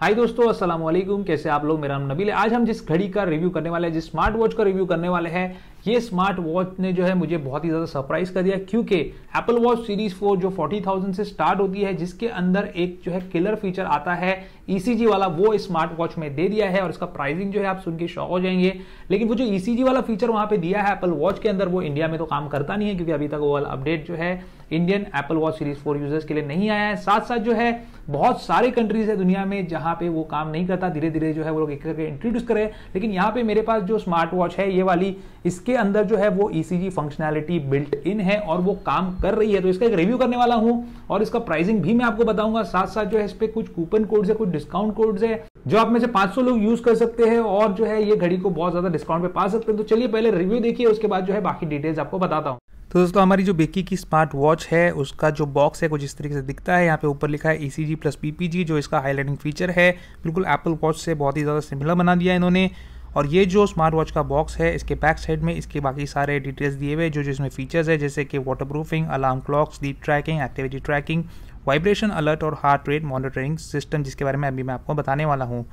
हाय दोस्तों अस्सलाम वालेकुम कैसे आप लोग? मेरा नाम नबील है। आज हम जिस घड़ी का रिव्यू करने वाले हैं जिस स्मार्ट वॉच का रिव्यू करने वाले हैं ये स्मार्ट वॉच ने जो है मुझे बहुत ही ज़्यादा सरप्राइज़ कर दिया क्योंकि एप्पल वॉच सीरीज़ 4 जो 40,000 से स्टार्ट होती है जिसके अंदर एक जो है किलर फीचर आता है ईसीजी e वाला वो स्मार्ट वॉच में दे दिया है और इसका प्राइसिंग जो है आप सुन के शॉक हो जाएँगे। लेकिन वो जो ईसीजी e वाला फीचर वहाँ पे दिया है एप्पल वॉच के अंदर वो इंडिया में तो काम करता नहीं है क्योंकि अभी तक वो वाला अपडेट जो है Indian Apple watch series four users के लिए नहीं आया है। साथ साथ जो है बहुत सारे कंट्रीज़ है दुनिया में जहाँ पे वो काम नहीं करता धीरे धीरे जो है वो लोग एक करके इंट्रोड्यूस करे लेकिन यहाँ पे मेरे पास जो स्मार्ट वॉच है, ये वाली, इसके अंदर जो है वो ईसीजी फंक्शनैलिटी बिल्ट इन है और वो काम कर रही है। तो इसका एक रिव्यू करने वाला हूँ और इसका प्राइसिंग भी मैं आपको बताऊँगा। साथ साथ जो है इस पे कुछ कूपन कोड्स है, कुछ डिस्काउंट कोड्स है, जो आप में से 500 लोग यूज़ कर सकते हैं और जो है ये घड़ी को बहुत ज़्यादा डिस्काउंट पे पा सकते हैं। तो चलिए पहले रिव्यू देखिए, उसके बाद जो है बाकी डिटेल्स आपको बताता हूँ। तो दोस्तों, हमारी जो बेकी की स्मार्ट वॉच है, उसका जो बॉक्स है, कुछ इस तरीके से दिखता है। यहाँ पे ऊपर लिखा है ई सी जी प्लस पीपीजी जो इसका हाईलाइटिंग फीचर है। बिल्कुल एप्पल वॉच से बहुत ही ज़्यादा सिमिलर बना दिया इन्होंने। और ये जो स्मार्ट वॉच का बॉक्स है, इसके बैक साइड में इसके बाकी सारे डिटेल्स दिए हुए जो जो इसमें फीचर्स है, जैसे कि water proofing alarm clock sleep tracking activity tracking vibration alert और हार्ट रेट मॉनिटरिंग सिस्टम जिसके बारे में अभी मैं आपको बताने वाला हूँ।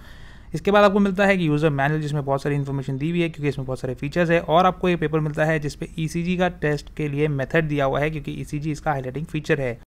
इसके बाद आपको मिलता है कि यूज़र मैनुअल जिसमें बहुत सारी इन्फॉर्मेशन दी हुई है, क्योंकि इसमें बहुत सारे फीचर्स है, और आपको ये पेपर मिलता है जिसपे ई का टेस्ट के लिए मेथड दिया हुआ है, क्योंकि ईसीजी इसका हाईलाइटिंग फीचर है।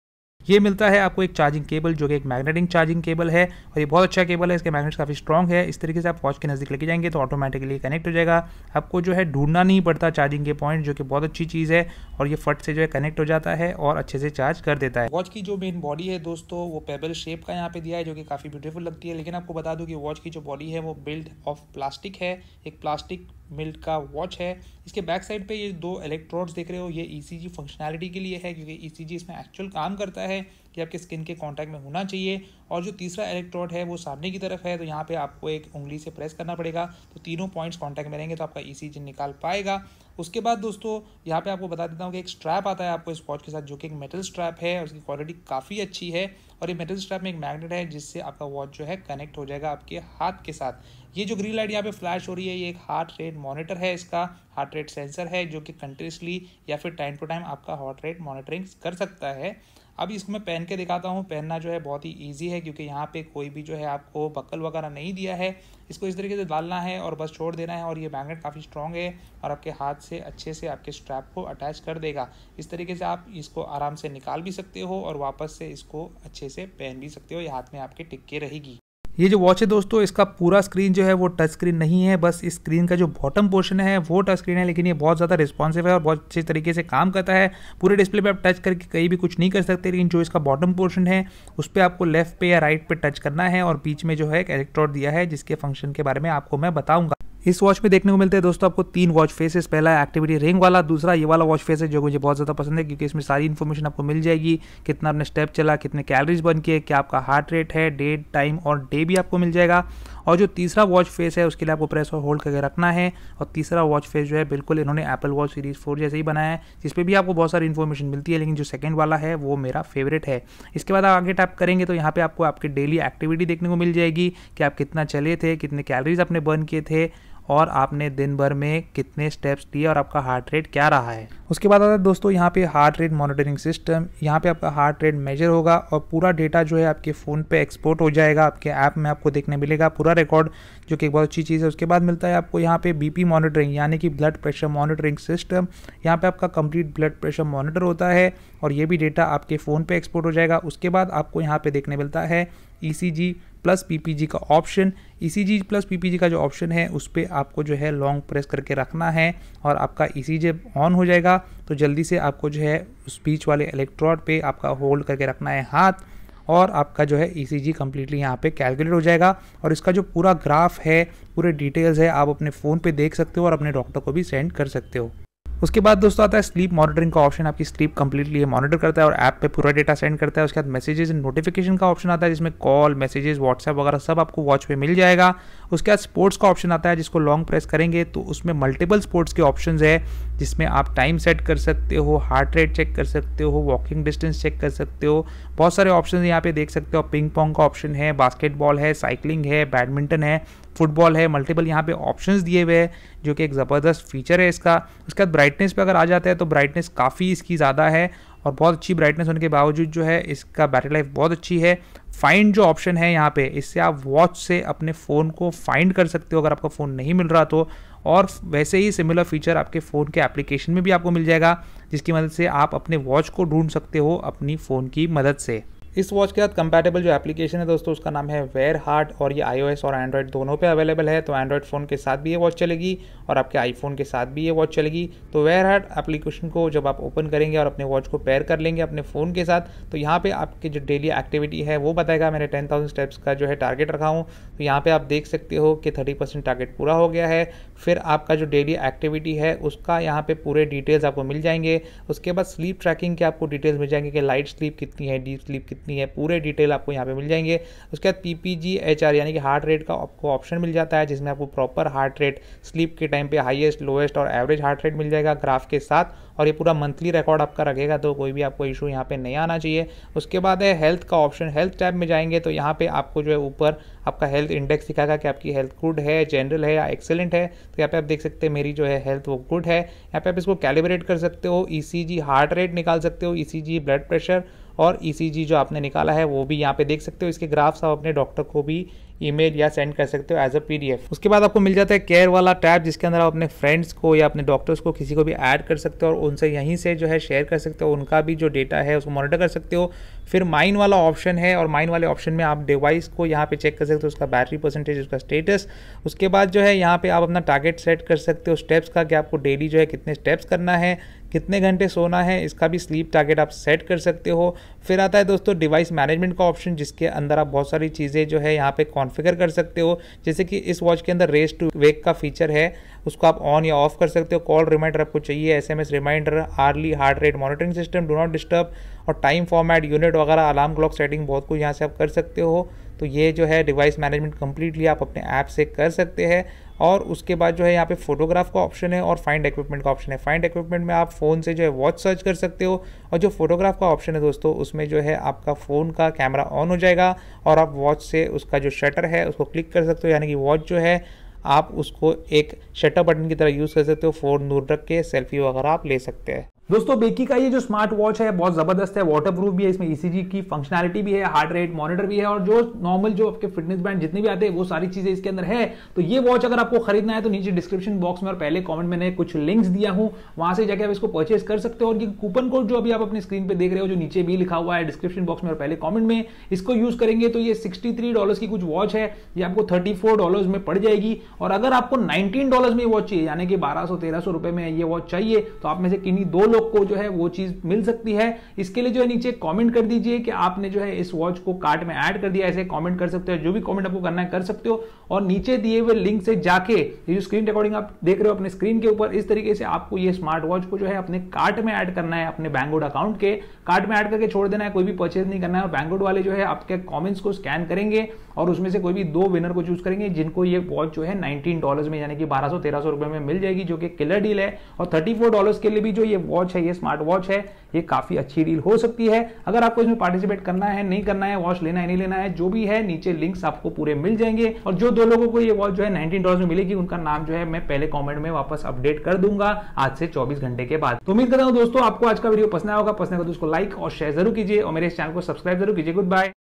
ये मिलता है आपको एक चार्जिंग केबल जो कि एक मैग्नेटिक चार्जिंग केबल है, और ये बहुत अच्छा केबल है, इसके मैग्नेट्स काफ़ी स्ट्रॉन्ग है। इस तरीके से आप वॉच के नज़दीक लेके जाएँगे तो ऑटोमेटिकली कनेक्ट हो जाएगा। आपको जो है ढूंढना नहीं पड़ता चार्जिंग के पॉइंट जो कि बहुत अच्छी चीज़ है, और ये फट से जो है कनेक्ट हो जाता है और अच्छे से चार्ज कर देता है। वॉच की जो मेन बॉडी है दोस्तों, वो पेबल शेप का यहाँ पे दिया है, जो कि काफ़ी ब्यूटीफुल लगती है। लेकिन आपको बता दूँ कि वॉच की जो बॉडी है, वो बिल्ड ऑफ़ प्लास्टिक है। एक प्लास्टिक मिल्ट का वॉच है। इसके बैक साइड पे ये दो इलेक्ट्रोड्स देख रहे हो। ये ईसीजी e फंक्शनैलिटी के लिए है, क्योंकि ईसीजी e इसमें एक्चुअल काम करता है कि आपके स्किन के कांटेक्ट में होना चाहिए। और जो तीसरा इलेक्ट्रोड है, वो सामने की तरफ़ है तो यहाँ पे आपको एक उंगली से प्रेस करना पड़ेगा। तो तीनों पॉइंट्स कांटेक्ट में रहेंगे तो आपका ई e निकाल पाएगा। उसके बाद दोस्तों, यहाँ पे आपको बता देता हूँ कि एक स्ट्रैप आता है आपको इस वॉच के साथ, जो कि एक मेटल स्ट्रैप है उसकी क्वालिटी काफ़ी अच्छी है। और ये मेटल स्ट्रैप में एक मैग्नेट है, जिससे आपका वॉच जो है कनेक्ट हो जाएगा आपके हाथ के साथ। ये जो ग्रीन लाइट यहाँ पे फ्लैश हो रही है, ये एक हार्ट रेट मॉनिटर है इसका हार्ट रेट सेंसर है जो कि कंटिन्यूसली या फिर टाइम टू टाइम आपका हार्ट रेट मॉनिटरिंग कर सकता है। अभी इसको मैं पहन के दिखाता हूँ, पहनना जो है बहुत ही ईजी है क्योंकि यहाँ पे कोई भी जो है आपको बक्कल वगैरह नहीं दिया है। इसको इस तरीके से डालना है और बस छोड़ देना है और ये मैग्नेट काफ़ी स्ट्रॉन्ग है और आपके हाथ से अच्छे से आपके स्ट्रैप को अटैच कर देगा। इस तरीके से आप इसको आराम से निकाल भी सकते हो और वापस से इसको अच्छे से पहन भी सकते हो, ये हाथ में आपके टिक्के रहेगी। ये जो वॉच है दोस्तों, इसका पूरा स्क्रीन जो है वो टच स्क्रीन नहीं है, बस इस स्क्रीन का जो बॉटम पोर्शन है, वो टच स्क्रीन है, लेकिन ये बहुत ज़्यादा रिस्पॉन्सिव है और बहुत अच्छे तरीके से काम करता है। पूरे डिस्प्ले पे आप टच करके कहीं भी कुछ नहीं कर सकते, लेकिन जो इसका बॉटम पोर्शन है, उस पर आपको लेफ़्ट पे या राइट पे टच करना है और बीच में जो है एक इलेक्ट्रॉड दिया है, जिसके फ़ंक्शन के बारे में आपको मैं बताऊँगा। इस वॉच में देखने को मिलते हैं दोस्तों आपको तीन वॉच फेसेस पहला एक्टिविटी रिंग वाला, दूसरा ये वाला वॉच फेस है जो मुझे बहुत ज़्यादा पसंद है क्योंकि इसमें सारी इन्फॉर्मेशन आपको मिल जाएगी, कितना आपने स्टेप चला, कितने कैलोरीज बन किए, क्या आपका हार्ट रेट है डेट टाइम और डे भी आपको मिल जाएगा। और जो तीसरा वॉच फेस है, उसके लिए आपको प्रेस और होल्ड करके रखना है। और तीसरा वॉच फेस जो है, बिल्कुल इन्होंने एप्पल वॉच सीरीज़ फोर जैसे ही बनाया है जिस पर भी आपको बहुत सारी इन्फॉर्मेशन मिलती है, लेकिन जो सेकंड वाला है, वो मेरा फेवरेट है। इसके बाद आप आगे टैप करेंगे तो यहाँ पर आपको आपकी डेली एक्टिविटी देखने को मिल जाएगी, कि आप कितना चले थे, कितने कैलरीज आपने बर्न किए थे और आपने दिन भर में कितने स्टेप्स लिए और आपका हार्ट रेट क्या रहा है? उसके बाद आता है दोस्तों, यहाँ पे हार्ट रेट मॉनिटरिंग सिस्टम यहाँ पे आपका हार्ट रेट मेजर होगा और पूरा डेटा जो है आपके फ़ोन पे एक्सपोर्ट हो जाएगा, आपके ऐप आप में आपको देखने मिलेगा, पूरा रिकॉर्ड जो कि एक बहुत अच्छी चीज़ है। उसके बाद मिलता है आपको यहाँ पे बीपी मॉनिटरिंग यानी कि ब्लड प्रेशर मॉनिटरिंग सिस्टम यहाँ पे आपका कंप्लीट ब्लड प्रेशर मॉनिटर होता है और ये भी डेटा आपके फ़ोन पे एक्सपोर्ट हो जाएगा। उसके बाद आपको यहाँ पे देखने मिलता है ईसीजी प्लस पीपीजी का ऑप्शन ईसीजी प्लस पीपीजी का जो ऑप्शन है, उस पर आपको जो है लॉन्ग प्रेस करके रखना है और आपका ईसीजी ऑन हो जाएगा। तो जल्दी से आपको जो है स्पीच वाले इलेक्ट्रॉड पे आपका होल्ड करके रखना है हाथ और आपका जो है ई सी जी कम्प्लीटली यहाँ पे कैलकुलेट हो जाएगा। और इसका जो पूरा ग्राफ है, पूरे डिटेल्स है, आप अपने फ़ोन पे देख सकते हो और अपने डॉक्टर को भी सेंड कर सकते हो। उसके बाद दोस्तों आता है स्लीप मॉनिटरिंग का ऑप्शन आपकी स्लीप कंप्लीटली मॉनिटर करता है और ऐप पे पूरा डेटा सेंड करता है। उसके बाद मैसेजेस एंड नोटिफिकेशन का ऑप्शन आता है, जिसमें कॉल मैसेजेस व्हाट्सएप वगैरह सब आपको वॉच पे मिल जाएगा। उसके बाद स्पोर्ट्स का ऑप्शन आता है, जिसको लॉन्ग प्रेस करेंगे तो उसमें मल्टीपल स्पोर्ट्स के ऑप्शन है। जिसमें आप टाइम सेट कर सकते हो हार्ट रेट चेक कर सकते हो वॉकिंग डिस्टेंस चेक कर सकते हो। बहुत सारे ऑप्शन यहाँ पे देख सकते हो। पिंग पोंग का ऑप्शन है बास्केटबॉल है साइकिलिंग है बैडमिंटन है फुटबॉल है मल्टीपल यहाँ पे ऑप्शंस दिए हुए हैं, जो कि एक ज़बरदस्त फीचर है इसका। उसके बाद ब्राइटनेस पे अगर आ जाता है तो ब्राइटनेस काफ़ी इसकी ज़्यादा है और बहुत अच्छी ब्राइटनेस होने के बावजूद जो है इसका बैटरी लाइफ बहुत अच्छी है। फाइंड जो ऑप्शन है यहाँ पे, इससे आप वॉच से अपने फ़ोन को फाइंड कर सकते हो अगर आपका फ़ोन नहीं मिल रहा तो। और वैसे ही सिमिलर फीचर आपके फ़ोन के एप्लीकेशन में भी आपको मिल जाएगा, जिसकी मदद से आप अपने वॉच को ढूंढ सकते हो अपनी फ़ोन की मदद से। इस वॉच के साथ कंपैटिबल जो एप्लीकेशन है दोस्तों, उसका नाम है वेयर हार्ट और ये आईओएस और एंड्रॉयड दोनों पे अवेलेबल है तो एंड्रॉयड फ़ोन के साथ भी ये वॉच चलेगी और आपके आईफोन के साथ भी ये वॉच चलेगी। तो वेयर हार्ट एप्लीकेशन को जब आप ओपन करेंगे और अपने वॉच को पेयर कर लेंगे अपने फ़ोन के साथ तो यहाँ पर आपकी जो डेली एक्टिविटी है वो बताएगा, मैंने टेन स्टेप्स का जो है टारगेट रखा हूँ। तो यहाँ पर आप देख सकते हो कि थर्टी टारगेट पूरा हो गया है। फिर आपका जो डेली एक्टिविटी है, उसका यहाँ पर पूरे डिटेल्स आपको मिल जाएँगे। उसके बाद स्लीप ट्रैकिंग के आपको डिटेल्स मिल जाएँगे कि लाइट स्लीप कितनी है डीप स्लीप कितनी है, पूरे डिटेल डिटेल आपको यहाँ पे मिल जाएँगे। उसके बाद P P G H R यानी कि हार्ट रेट का आपको ऑप्शन मिल जाता है, जिसमें आपको प्रॉपर हार्ट रेट स्लीप के टाइम पे हाईएस्ट लोएस्ट और एवरेज हार्ट रेट मिल जाएगा ग्राफ के साथ। और ये पूरा मंथली रिकॉर्ड आपका रखेगा तो कोई भी आपको इशू यहाँ पे नहीं आना चाहिए। उसके बाद है हेल्थ का ऑप्शन हेल्थ टैब में जाएँगे तो यहाँ पे आपको जो है ऊपर आपका हेल्थ इंडेक्स दिखाएगा कि आपकी हेल्थ गुड है जनरल है या एक्सेलेंट है। तो यहाँ पे आप देख सकते हैं, मेरी जो है हेल्थ वो गुड है। यहाँ पे आप इसको कैलिब्रेट कर सकते हो ईसीजी हार्ट रेट निकाल सकते हो ईसीजी ब्लड प्रेशर और ई e जो आपने निकाला है, वो भी यहाँ पे देख सकते हो। इसके ग्राफ्स आप अपने डॉक्टर को भी ईमेल या सेंड कर सकते हो एज अ पीडीएफ उसके बाद आपको मिल जाता है केयर वाला टैब, जिसके अंदर आप अपने फ्रेंड्स को या अपने डॉक्टर्स को किसी को भी ऐड कर सकते हो और उनसे यहीं से जो है शेयर कर सकते हो। उनका भी जो डेटा है, उसको मॉनिटर कर सकते हो। फिर माइन वाला ऑप्शन है और माइन वाले ऑप्शन में आप डिवाइस को यहाँ पे चेक कर सकते हो, उसका बैटरी परसेंटेज उसका स्टेटस उसके बाद जो है यहाँ पे आप अपना टारगेट सेट कर सकते हो। स्टेप्स का कि आपको डेली जो है कितने स्टेप्स करना है कितने घंटे सोना है, इसका भी स्लीप टारगेट आप सेट कर सकते हो। फिर आता है दोस्तों डिवाइस मैनेजमेंट का ऑप्शन जिसके अंदर आप बहुत सारी चीज़ें जो है यहाँ पे कॉन्फ़िगर कर सकते हो। जैसे कि इस वॉच के अंदर रेस टू वेक का फीचर है, उसको आप ऑन या ऑफ़ कर सकते हो। कॉल रिमाइंडर आपको चाहिए S M S reminder early heart rate monitoring system do not disturb और टाइम फॉर्मेट यूनिट वगैरह अलार्म क्लॉक सेटिंग बहुत कुछ यहाँ से आप कर सकते हो। तो ये जो है डिवाइस मैनेजमेंट कंप्लीटली आप अपने ऐप से कर सकते हैं। और उसके बाद जो है यहाँ पे फोटोग्राफ का ऑप्शन है और फाइंड इक्विपमेंट का ऑप्शन है। फाइंड इक्विपमेंट में आप फ़ोन से जो है वॉच सर्च कर सकते हो और जो फोटोग्राफ का ऑप्शन है दोस्तों, उसमें जो है आपका फ़ोन का कैमरा ऑन हो जाएगा और आप वॉच से उसका जो शटर है, उसको क्लिक कर सकते हो। यानी कि वॉच जो है, आप उसको एक शटर बटन की तरह यूज़ कर सकते हो फ़ोन दूर रख के सेल्फी वगैरह आप ले सकते हैं। दोस्तों, बेकी का ये जो स्मार्ट वॉच है, बहुत ज़बरदस्त है वाटर प्रूफ भी है, इसमें ईसीजी e की फंक्शनैलिटी भी है हार्ट रेट मॉनिटर भी है, और जो नॉर्मल जो आपके फिटनेस बैंड जितने भी आते हैं, वो सारी चीज़ें इसके अंदर है। तो ये वॉच अगर आपको खरीदना है तो नीचे डिस्क्रिप्शन बॉक्स में और पहले कॉमेंट मैंने कुछ लिंक्स दिया हूँ। वहाँ से जाकर आप इसको परचेस कर सकते हो। और कूपन कोड जो अभी आप अपनी स्क्रीन पर देख रहे हो, जो नीचे भी लिखा हुआ है डिस्क्रिप्शन बॉक्स में और पहले कॉमेंट में, इसको यूज़ करेंगे तो ये सिक्सटी की कुछ वॉच है। ये आपको थर्टी में पड़ जाएगी। और अगर आपको नाइनटीन में वॉच चाहिए, यानी कि बारह सौ, तेरह रुपए में ये वॉच चाहिए तो आप में से किन्हीं दो लोग को जो है वो चीज़ मिल सकती है। इसके लिए जो है नीचे कमेंट कर दीजिए कि आपने जो है इस वॉच को कार्ट में ऐड कर दिया, ऐसे कमेंट कर सकते हो, जो भी कमेंट आपको करना है कर सकते हो। और नीचे दिए हुए लिंक से जाके ये जो स्क्रीन रिकॉर्डिंग आप देख रहे हो अपने स्क्रीन के ऊपर, इस तरीके से आपको ये स्मार्ट वॉच को जो है अपने कार्ट में ऐड करना है, अपने बैंगोड अकाउंट के। कार्ट में ऐड करके छोड़ देना है, कोई भी परचेज नहीं करना है और बैंगोड वाले जो है आपके कॉमेंट्स को स्कैन करेंगे और उसमें से कोई भी दो विनर को चूज़ करेंगे, जिनको ये वॉच जो है नाइनटीन डॉलर में, यानी कि बारह सौ, तेरह सौ रुपए में मिल जाएगी, जो कि किलर डील है। और थर्टी फोर डॉलर के लिए भी जो ये वॉच है, ये स्मार्ट वॉच है, ये काफ़ी अच्छी डील हो सकती है। अगर आपको इसमें पार्टिसिपेट करना है, नहीं करना है वॉच लेना है, नहीं लेना है, जो भी है, नीचे लिंक्स आपको पूरे मिल जाएँगे। और जो दो लोगों को ये वॉच जो है नाइनटीन डॉलर में मिलेगी, उनका नाम जो है, मैं पहले कॉमेंट में वापस अपडेट कर दूँगा आज से चौबीस घंटे के बाद। तो उम्मीद करता हूँ दोस्तों, आपको आज का वीडियो पसंद आएगा पसंद आएगा तो उसको लाइक और शेयर ज़रूर कीजिए और मेरे चैनल को सब्सक्राइब ज़रूर कीजिए। Good bye